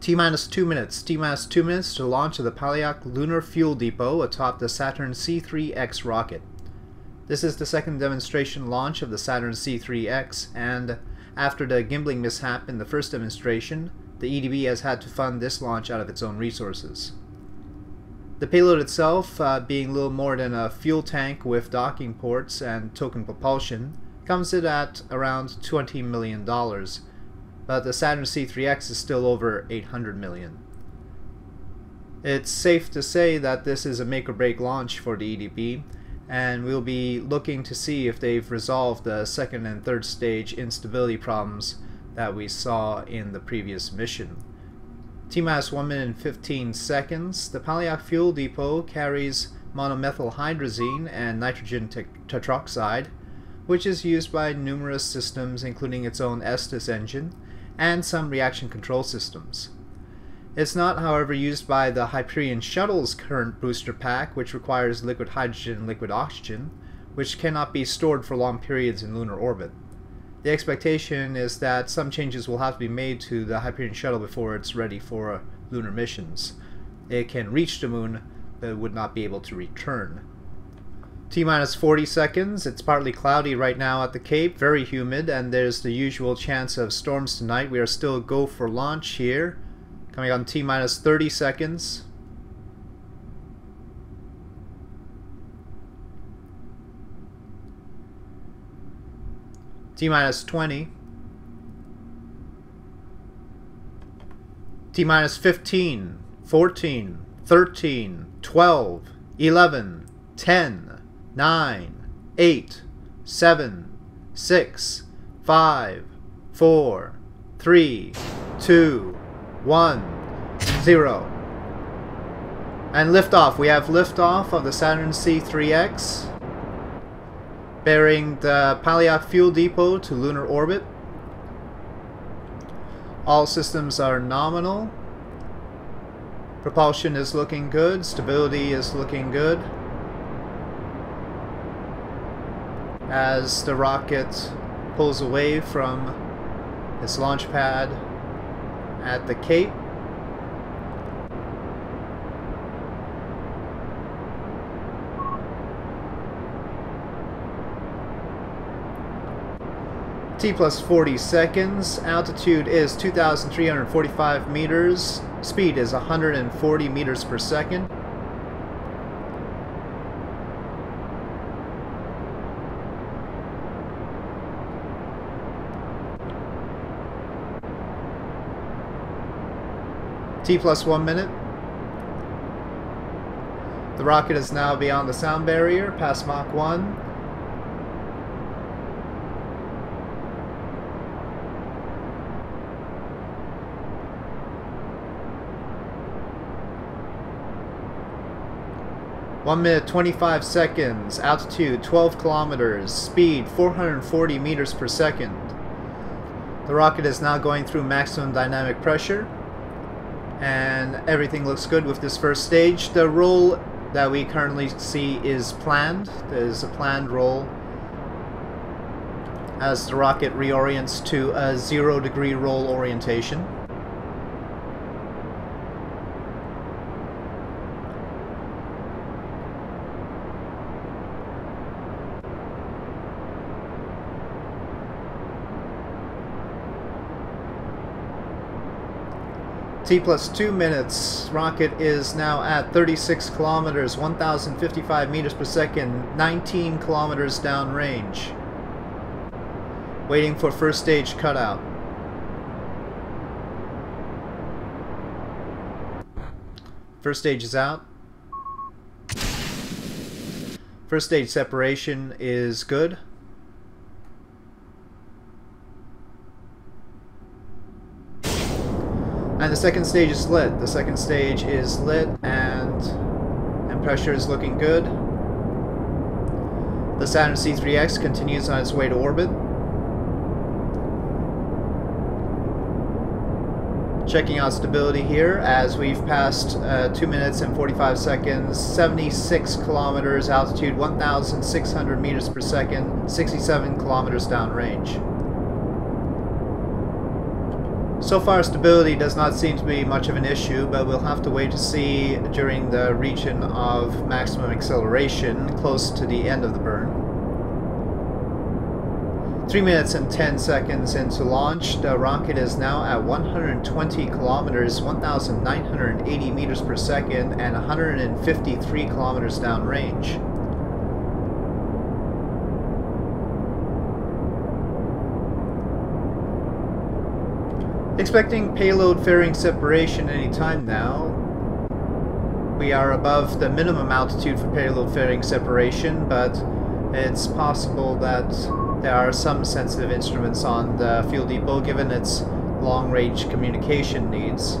T minus 2 minutes. T minus 2 minutes to launch of the Paaliaq Lunar Fuel Depot atop the Saturn C3X rocket. This is the second demonstration launch of the Saturn C3X, and after the gimbling mishap in the first demonstration, the EDB has had to fund this launch out of its own resources. The payload itself, uh, being little more than a fuel tank with docking ports and token propulsion, comes in at around $20 million, but the Saturn C3X is still over 800 million. It's safe to say that this is a make or break launch for the EDB, and we'll be looking to see if they've resolved the second and third stage instability problems that we saw in the previous mission. T-minus 1 minute and 15 seconds, the Paaliaq Fuel Depot carries monomethylhydrazine and nitrogen tetroxide, which is used by numerous systems including its own Estes engine, and some reaction control systems. It's not, however, used by the Hyperion Shuttle's current booster pack, which requires liquid hydrogen and liquid oxygen, which cannot be stored for long periods in lunar orbit. The expectation is that some changes will have to be made to the Hyperion Shuttle before it's ready for uh, lunar missions. It can reach the moon, but would not be able to return. T minus 40 seconds. It's partly cloudy right now at the Cape, very humid, and there's the usual chance of storms tonight. We are still go for launch here. Coming on T minus 30 seconds. T minus 20. T minus 15, 14, 13, 12, 11, 10, nine, eight, seven, six, five, four, three, two, one, zero. And liftoff. We have liftoff of the Saturn C3X bearing the Paaliaq Fuel Depot to lunar orbit. All systems are nominal. Propulsion is looking good. Stability is looking good. As the rocket pulls away from its launch pad at the Cape. T plus 40 seconds. Altitude is 2,345 meters. Speed is 140 meters per second. T plus one minute. The rocket is now beyond the sound barrier, past Mach 1. One minute 25 seconds, altitude 12 kilometers, speed 440 meters per second. The rocket is now going through maximum dynamic pressure and everything looks good with this first stage. The roll that we currently see is planned. There's a planned roll as the rocket reorients to a zero degree roll orientation. T plus 2 minutes. Rocket is now at 36 kilometers, 1,055 meters per second, 19 kilometers downrange. Waiting for first stage cutout. First stage is out. First stage separation is good. And the second stage is lit. The second stage is lit and, and pressure is looking good. The Saturn C3X continues on its way to orbit. Checking out stability here as we've passed uh, 2 minutes and 45 seconds, 76 kilometers altitude, 1,600 meters per second, 67 kilometers downrange. So far stability does not seem to be much of an issue, but we'll have to wait to see during the region of maximum acceleration close to the end of the burn. 3 minutes and 10 seconds into launch, the rocket is now at 120 kilometers, 1,980 meters per second, and 153 kilometers downrange. Expecting payload fairing separation any time now. We are above the minimum altitude for payload fairing separation, but it's possible that there are some sensitive instruments on the fuel depot given its long-range communication needs.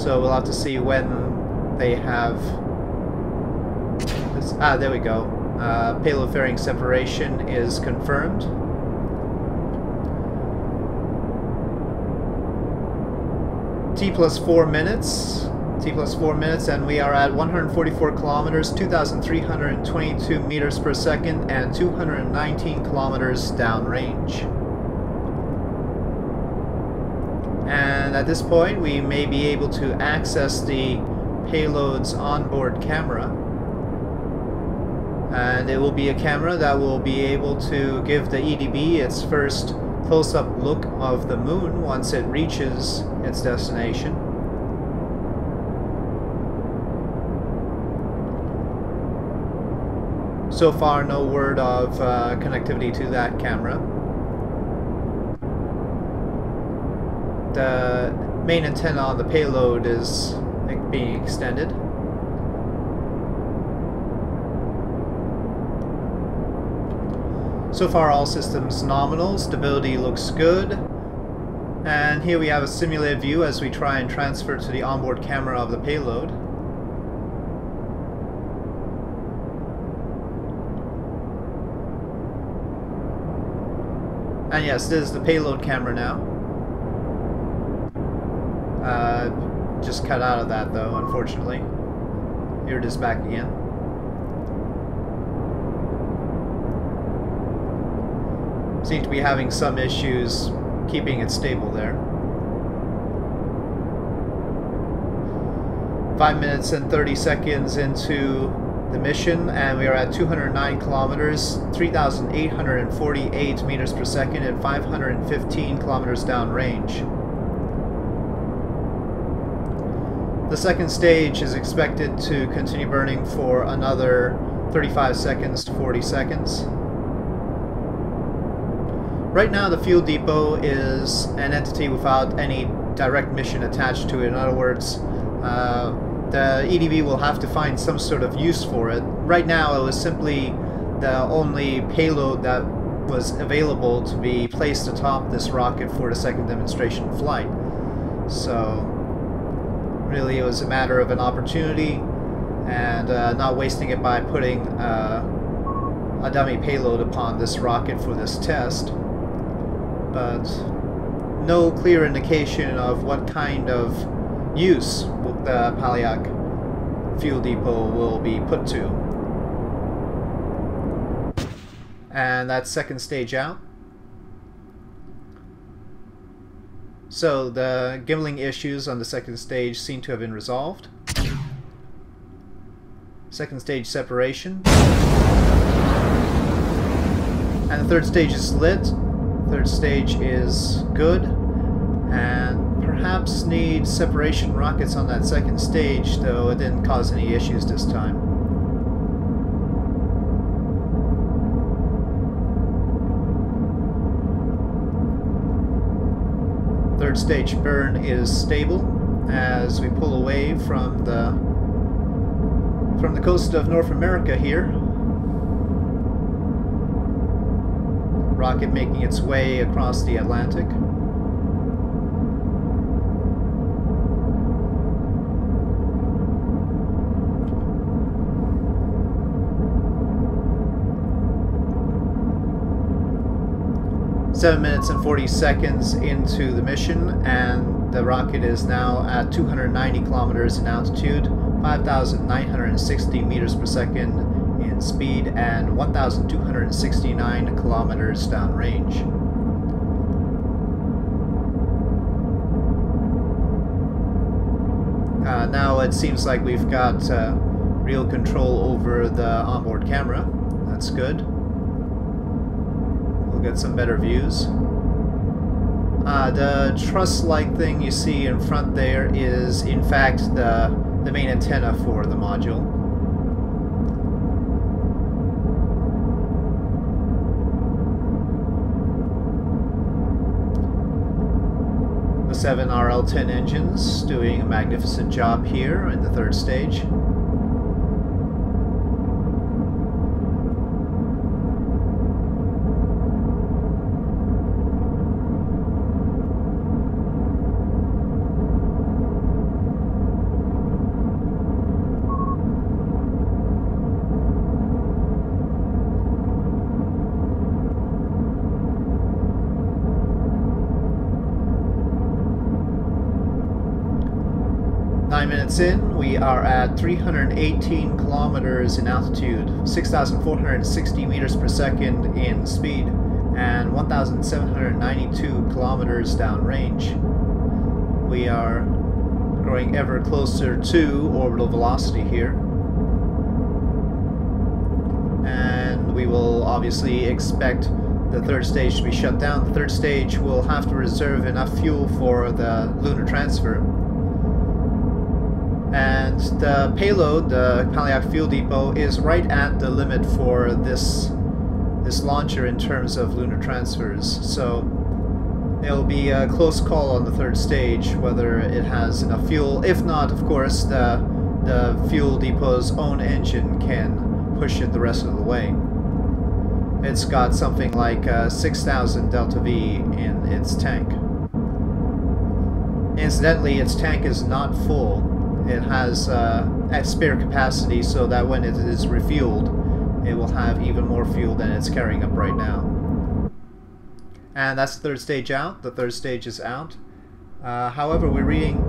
So we'll have to see when they have... This, ah, there we go. Uh, payload fairing separation is confirmed. T plus 4 minutes. T plus 4 minutes, and we are at 144 kilometers, 2,322 meters per second, and 219 kilometers downrange. And at this point, we may be able to access the payload's onboard camera. And it will be a camera that will be able to give the EDB its first close-up look of the moon once it reaches its destination. So far, no word of uh, connectivity to that camera. The main antenna on the payload is being extended. So far all systems nominal, stability looks good. And here we have a simulated view as we try and transfer to the onboard camera of the payload. And yes, this is the payload camera now. Uh, just cut out of that though, unfortunately. Here it is back again. Seem to be having some issues keeping it stable there. 5 minutes and 30 seconds into the mission, and we are at 209 kilometers, 3,848 meters per second, and 515 kilometers downrange. The second stage is expected to continue burning for another 35 seconds to 40 seconds. Right now the fuel depot is an entity without any direct mission attached to it. In other words, uh, the EDB will have to find some sort of use for it. Right now it was simply the only payload that was available to be placed atop this rocket for the second demonstration flight. So really it was a matter of an opportunity and uh, not wasting it by putting uh, a dummy payload upon this rocket for this test. But no clear indication of what kind of use the Paaliaq fuel depot will be put to. And that's second stage out. So the gimbaling issues on the second stage seem to have been resolved. Second stage separation. And the third stage is lit. Third stage is good. And perhaps need separation rockets on that second stage, though it didn't cause any issues this time. Third stage burn is stable as we pull away from the from the coast of North America here. Rocket making its way across the Atlantic. Seven minutes and 40 seconds into the mission, and the rocket is now at 290 kilometers in altitude, 5,960 meters per second in speed and 1,269 kilometers downrange. Uh, now it seems like we've got uh, real control over the onboard camera. That's good. We'll get some better views. Uh, the truss-like thing you see in front there is, in fact, the, the main antenna for the module. 7 RL-10 engines doing a magnificent job here in the third stage. Nine minutes in, we are at 318 kilometers in altitude, 6,460 meters per second in speed, and 1,792 kilometers downrange. We are growing ever closer to orbital velocity here. And we will obviously expect the third stage to be shut down. The third stage will have to reserve enough fuel for the lunar transfer and the payload, the Paaliaq Fuel Depot, is right at the limit for this this launcher in terms of lunar transfers. So it'll be a close call on the third stage whether it has enough fuel. If not, of course, the the fuel depot's own engine can push it the rest of the way. It's got something like uh, 6,000 delta V in its tank. Incidentally, its tank is not full it has uh, spare capacity so that when it is refueled, it will have even more fuel than it's carrying up right now. And that's the third stage out. The third stage is out. Uh, however, we're reading...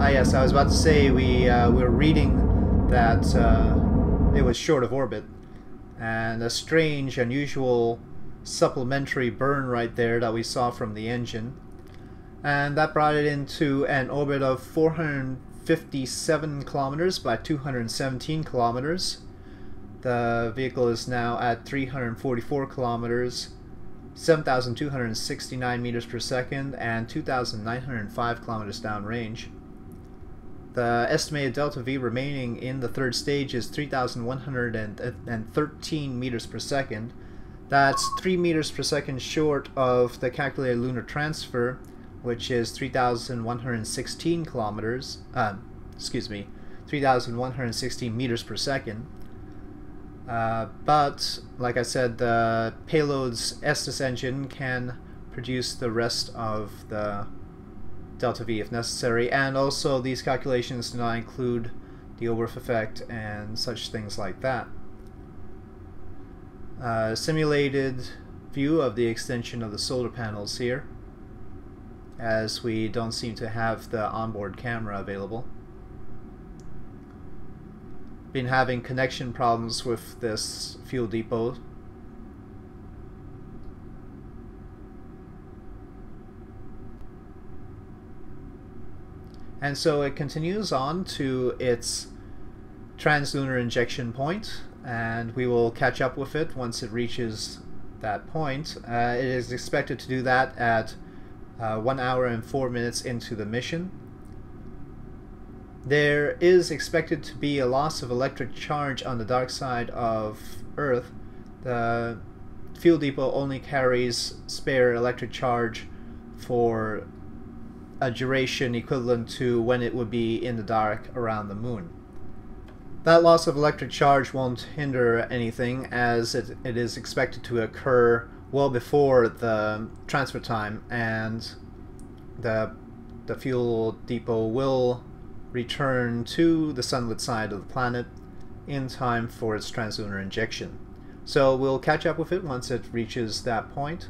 Ah yes, I was about to say we, uh, we're reading that uh, it was short of orbit. And a strange, unusual supplementary burn right there that we saw from the engine and that brought it into an orbit of 457 kilometers by 217 kilometers. The vehicle is now at 344 kilometers, 7,269 meters per second, and 2,905 kilometers downrange. The estimated delta V remaining in the third stage is 3,113 meters per second. That's 3 meters per second short of the calculated lunar transfer which is 3,116 kilometers, uh, excuse me, 3,116 meters per second. Uh, but, like I said, the payload's Estes engine can produce the rest of the delta V if necessary, and also these calculations do not include the Oberth effect and such things like that. Uh, simulated view of the extension of the solar panels here as we don't seem to have the onboard camera available. Been having connection problems with this fuel depot. And so it continues on to its translunar injection point, and we will catch up with it once it reaches that point. Uh, it is expected to do that at uh, one hour and four minutes into the mission. There is expected to be a loss of electric charge on the dark side of Earth. The fuel depot only carries spare electric charge for a duration equivalent to when it would be in the dark around the moon. That loss of electric charge won't hinder anything as it, it is expected to occur well before the transfer time and the the fuel depot will return to the sunlit side of the planet in time for its translunar injection. So we'll catch up with it once it reaches that point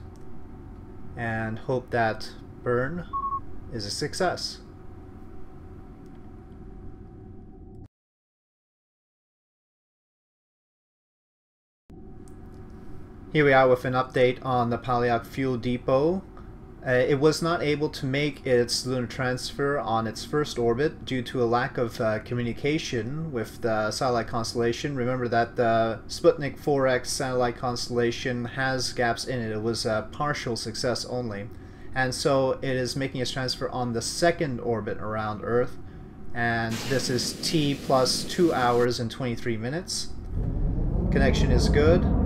and hope that burn is a success. Here we are with an update on the Paaliaq Fuel Depot. Uh, it was not able to make its lunar transfer on its first orbit due to a lack of uh, communication with the satellite constellation. Remember that the Sputnik 4X satellite constellation has gaps in it. It was a partial success only. And so it is making its transfer on the second orbit around Earth. And this is T plus 2 hours and 23 minutes. Connection is good.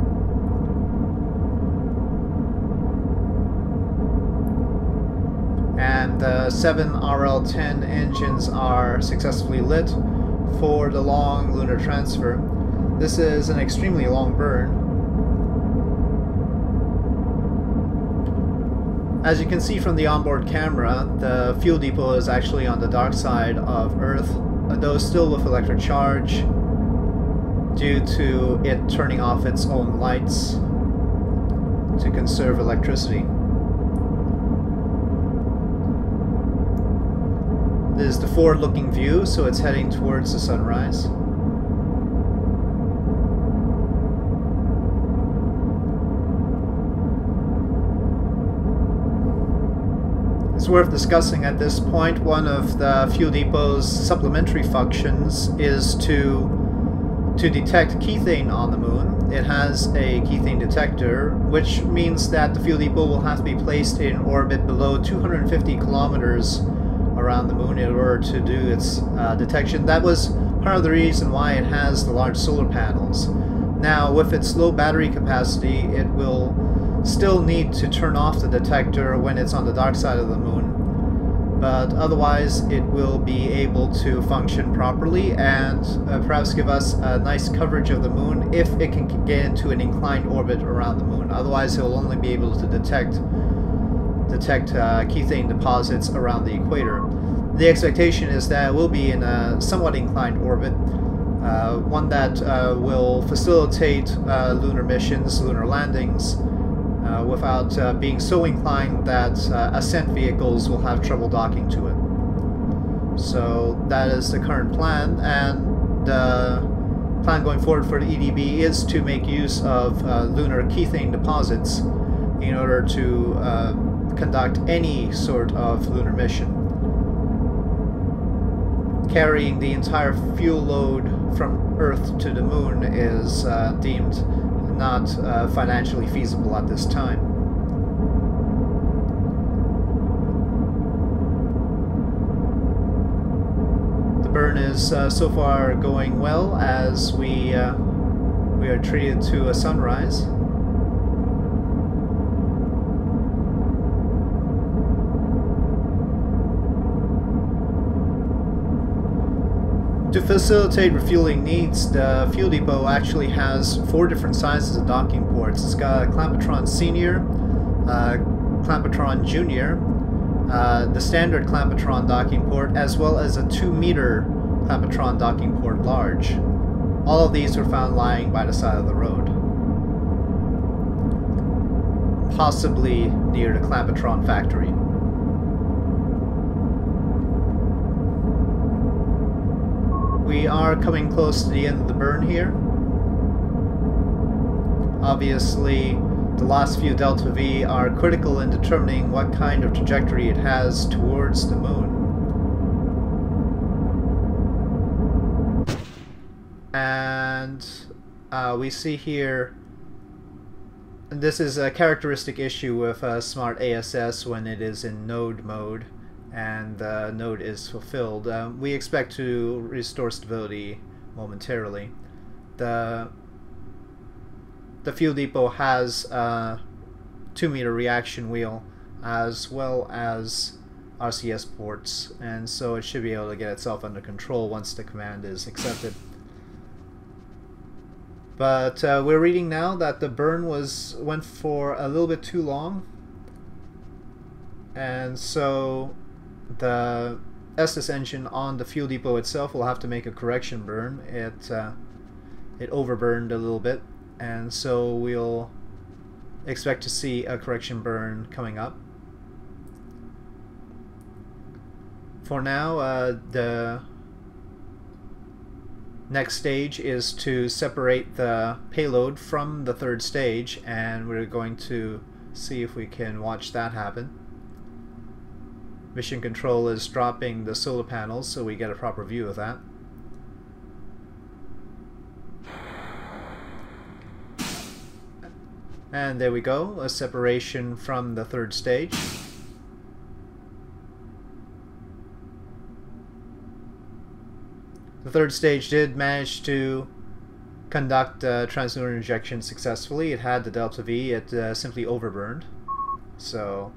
7 RL-10 engines are successfully lit for the long lunar transfer. This is an extremely long burn. As you can see from the onboard camera, the fuel depot is actually on the dark side of Earth, though still with electric charge due to it turning off its own lights to conserve electricity. Is the forward-looking view, so it's heading towards the sunrise. It's worth discussing at this point, one of the fuel depot's supplementary functions is to to detect kethane on the moon. It has a kethane detector, which means that the fuel depot will have to be placed in orbit below 250 kilometers around the moon in order to do its uh, detection. That was part of the reason why it has the large solar panels. Now, with its low battery capacity, it will still need to turn off the detector when it's on the dark side of the moon. But otherwise, it will be able to function properly and uh, perhaps give us a nice coverage of the moon if it can get into an inclined orbit around the moon. Otherwise, it will only be able to detect detect uh, deposits around the equator. The expectation is that we'll be in a somewhat inclined orbit, uh, one that uh, will facilitate uh, lunar missions, lunar landings, uh, without uh, being so inclined that ascent vehicles will have trouble docking to it. So that is the current plan, and the plan going forward for the EDB is to make use of lunar kethane deposits in order to conduct any sort of lunar mission. Carrying the entire fuel load from Earth to the Moon is uh, deemed not uh, financially feasible at this time. The burn is uh, so far going well as we uh, we are treated to a sunrise. To facilitate refueling needs, the fuel depot actually has four different sizes of docking ports. It's got a Clamp-O-Tron Senior, uh, Clamp-O-Tron Junior, uh, the standard Clamp-O-Tron docking port, as well as a 2 meter Clamp-O-Tron docking port large. All of these were found lying by the side of the road. Possibly near the Clamp-O-Tron factory. We are coming close to the end of the burn here. Obviously, the last few delta V are critical in determining what kind of trajectory it has towards the moon. And uh, we see here, this is a characteristic issue with uh, Smart ASS when it is in node mode and the node is fulfilled, um, we expect to restore stability momentarily. The the fuel depot has a 2 meter reaction wheel as well as RCS ports and so it should be able to get itself under control once the command is accepted. But uh, we're reading now that the burn was went for a little bit too long and so the Estes engine on the fuel depot itself will have to make a correction burn. It uh, it overburned a little bit, and so we'll expect to see a correction burn coming up. For now, uh, the next stage is to separate the payload from the third stage, and we're going to see if we can watch that happen. Mission Control is dropping the solar panels so we get a proper view of that. And there we go, a separation from the third stage. The third stage did manage to conduct uh, translunar injection successfully. It had the delta V, it uh, simply overburned. So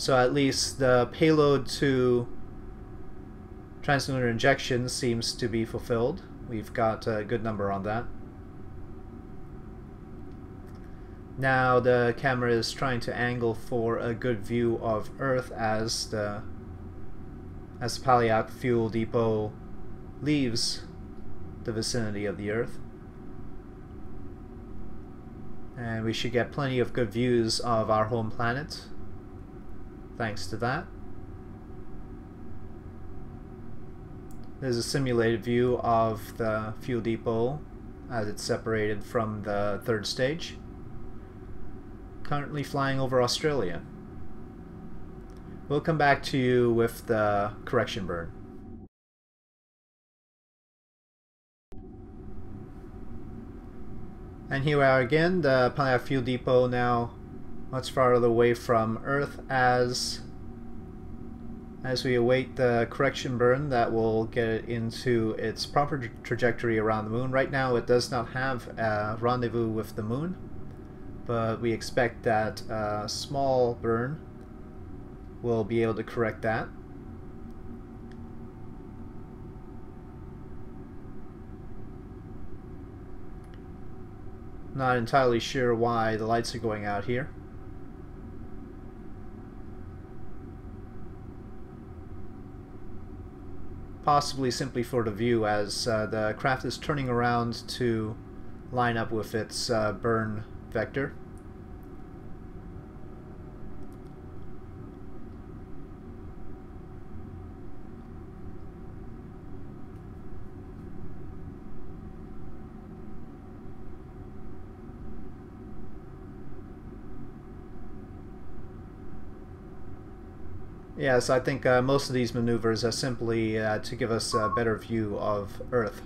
So at least the payload to translunar injection seems to be fulfilled. We've got a good number on that. Now the camera is trying to angle for a good view of Earth as the as Paaliaq fuel depot leaves the vicinity of the Earth. And we should get plenty of good views of our home planet thanks to that. There's a simulated view of the fuel depot as it's separated from the third stage. Currently flying over Australia. We'll come back to you with the correction burn. And here we are again, the Paaliaq Fuel Depot now much farther away from Earth as as we await the correction burn that will get it into its proper trajectory around the moon. Right now it does not have a rendezvous with the moon, but we expect that a small burn will be able to correct that. Not entirely sure why the lights are going out here. Possibly simply for the view as uh, the craft is turning around to line up with its uh, burn vector. Yes, I think uh, most of these maneuvers are simply uh, to give us a better view of Earth.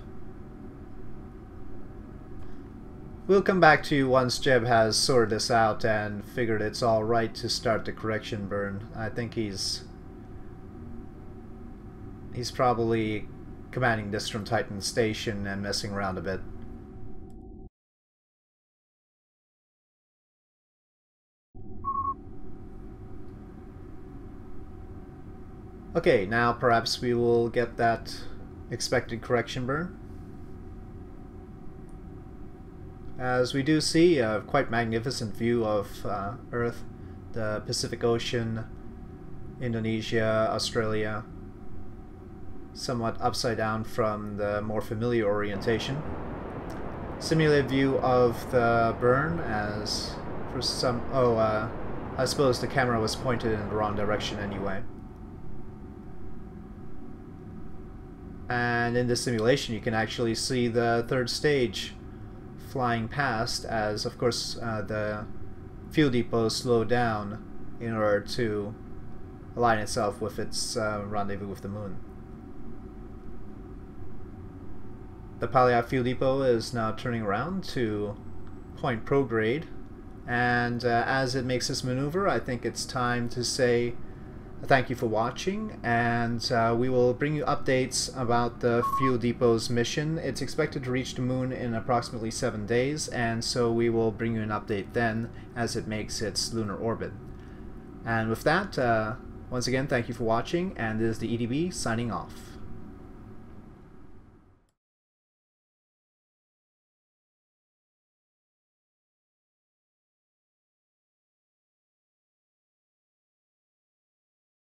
We'll come back to you once Jeb has sorted this out and figured it's alright to start the correction burn. I think he's... He's probably commanding this from Titan Station and messing around a bit. Okay, now perhaps we will get that expected correction burn. As we do see a quite magnificent view of uh, Earth, the Pacific Ocean, Indonesia, Australia, somewhat upside down from the more familiar orientation. Simulated view of the burn as for some... oh, uh, I suppose the camera was pointed in the wrong direction anyway. And in this simulation you can actually see the third stage flying past as of course uh, the fuel depot slowed down in order to align itself with its uh, rendezvous with the moon. The Paaliaq fuel depot is now turning around to point prograde and uh, as it makes this maneuver I think it's time to say thank you for watching and uh, we will bring you updates about the fuel depot's mission. It's expected to reach the moon in approximately seven days and so we will bring you an update then as it makes its lunar orbit. And with that uh, once again thank you for watching and this is the EDB signing off